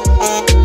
Oh, oh, oh.